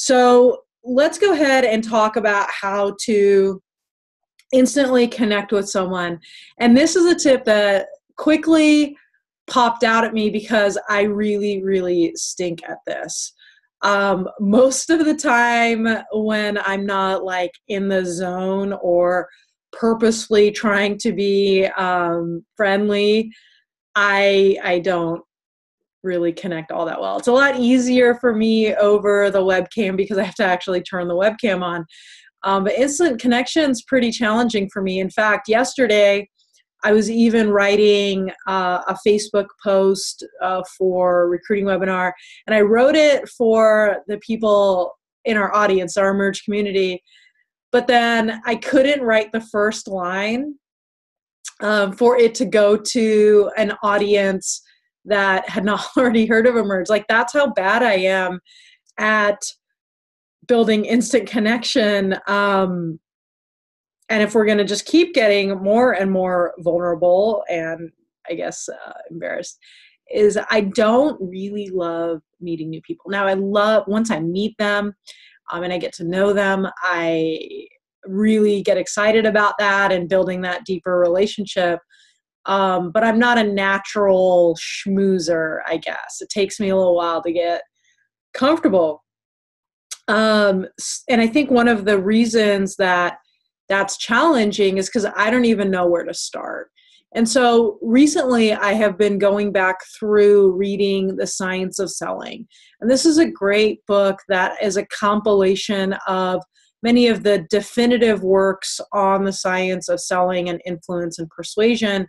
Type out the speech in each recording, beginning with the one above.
So let's go ahead and talk about how to instantly connect with someone. And this is a tip that quickly popped out at me because I really, really stink at this. Um, most of the time, when I'm not like in the zone or purposefully trying to be um, friendly, I I don't really connect all that well. It's a lot easier for me over the webcam because I have to actually turn the webcam on. Um, but instant connection's pretty challenging for me. In fact, yesterday I was even writing uh, a Facebook post uh, for recruiting webinar, and I wrote it for the people in our audience, our emerge community. But then I couldn't write the first line um, for it to go to an audience that had not already heard of emerge. Like that's how bad I am at building instant connection. Um, and if we're going to just keep getting more and more vulnerable and I guess uh, embarrassed, is I don't really love meeting new people. Now, I love once I meet them um, and I get to know them, I really get excited about that and building that deeper relationship. Um, but I'm not a natural schmoozer, I guess. It takes me a little while to get comfortable. Um, and I think one of the reasons that that's challenging is because I don't even know where to start. And so recently I have been going back through reading The Science of Selling. And this is a great book that is a compilation of many of the definitive works on the science of selling and influence and persuasion.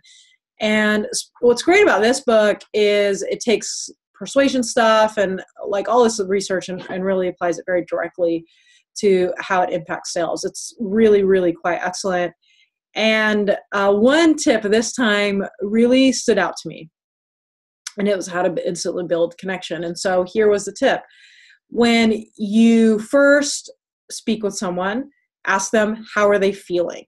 And what's great about this book is it takes persuasion stuff and like all this research and, and really applies it very directly to how it impacts sales. It's really, really quite excellent. And uh, one tip this time really stood out to me, and it was how to instantly build connection. And so here was the tip when you first speak with someone, ask them, how are they feeling?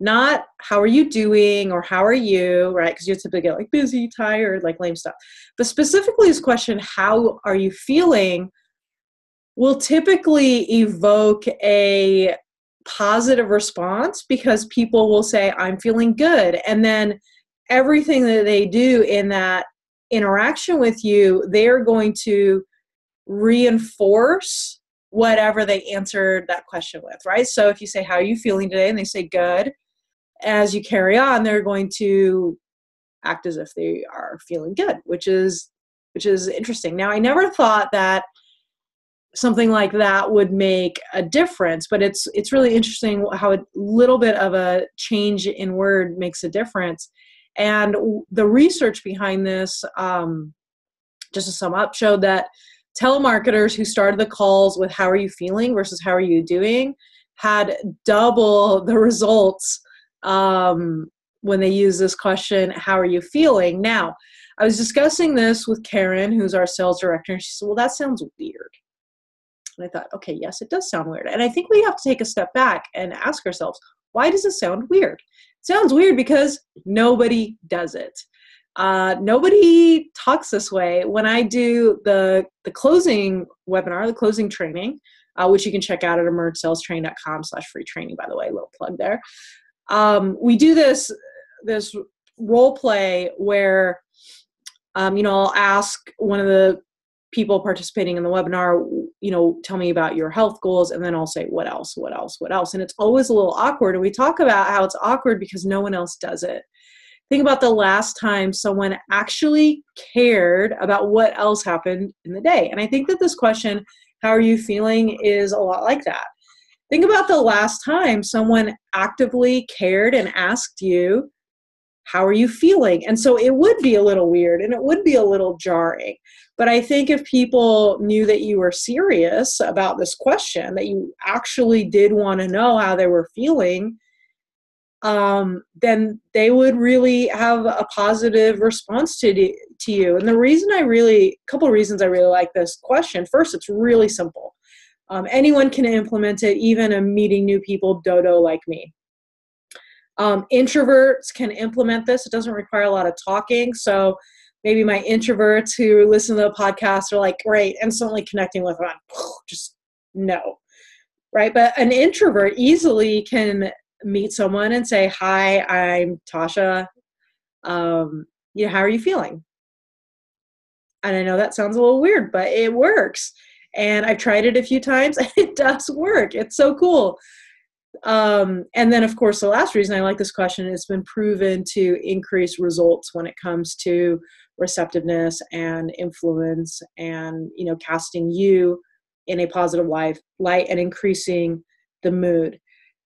Not how are you doing or how are you, right? Because you typically get like busy, tired, like lame stuff. But specifically, this question, how are you feeling? will typically evoke a positive response because people will say, I'm feeling good. And then everything that they do in that interaction with you, they're going to reinforce whatever they answered that question with, right? So if you say, How are you feeling today? and they say, Good, as you carry on, they're going to act as if they are feeling good, which is which is interesting. Now I never thought that something like that would make a difference but it's it's really interesting how a little bit of a change in word makes a difference and the research behind this um, just to sum up showed that telemarketers who started the calls with how are you feeling versus how are you doing had double the results um, when they use this question how are you feeling now i was discussing this with karen who's our sales director and she said well that sounds weird and I thought, okay, yes, it does sound weird. And I think we have to take a step back and ask ourselves, why does it sound weird? It sounds weird because nobody does it. Uh, nobody talks this way. When I do the the closing webinar, the closing training, uh, which you can check out at emergesalestraining.com slash free training, by the way, little plug there. Um, we do this this role play where um, you know I'll ask one of the people participating in the webinar you know tell me about your health goals and then i'll say what else what else what else and it's always a little awkward and we talk about how it's awkward because no one else does it think about the last time someone actually cared about what else happened in the day. And i think that this question how are you feeling is a lot like that. Think about the last time someone actively cared and asked you how are you feeling? And so it would be a little weird and it would be a little jarring. But I think if people knew that you were serious about this question, that you actually did want to know how they were feeling, um, then they would really have a positive response to, to you. And the reason I really, a couple reasons I really like this question. First, it's really simple. Um, anyone can implement it, even a meeting new people dodo like me. Um, introverts can implement this. It doesn't require a lot of talking. So maybe my introverts who listen to the podcast are like, great, instantly connecting with them, just No. Right? But an introvert easily can meet someone and say, Hi, I'm Tasha. Um, you know, how are you feeling? And I know that sounds a little weird, but it works. And I've tried it a few times and it does work. It's so cool. Um, and then, of course, the last reason I like this question it's been proven to increase results when it comes to receptiveness and influence and, you know, casting you in a positive life, light and increasing the mood.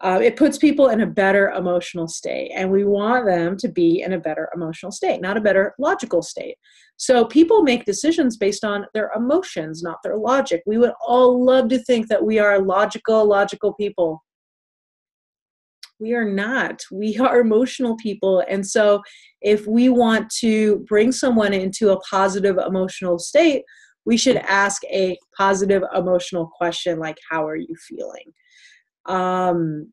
Uh, it puts people in a better emotional state, and we want them to be in a better emotional state, not a better logical state. So people make decisions based on their emotions, not their logic. We would all love to think that we are logical, logical people. We are not. We are emotional people. And so if we want to bring someone into a positive emotional state, we should ask a positive emotional question like, How are you feeling? Um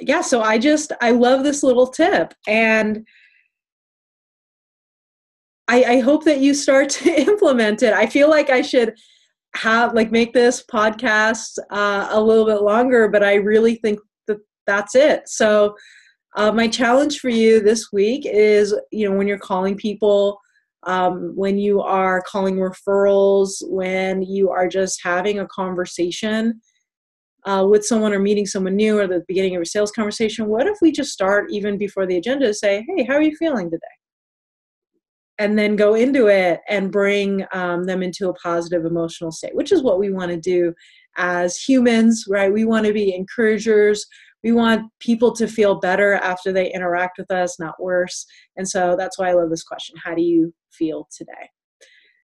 yeah so i just i love this little tip and i i hope that you start to implement it. I feel like i should have like make this podcast uh, a little bit longer but i really think that that's it. So uh, my challenge for you this week is you know when you're calling people um, when you are calling referrals when you are just having a conversation uh, with someone or meeting someone new or the beginning of a sales conversation, what if we just start even before the agenda say, hey, how are you feeling today? And then go into it and bring um, them into a positive emotional state, which is what we want to do as humans, right? We want to be encouragers. We want people to feel better after they interact with us, not worse. And so that's why I love this question How do you feel today?